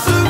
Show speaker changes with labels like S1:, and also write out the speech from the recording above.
S1: すぐ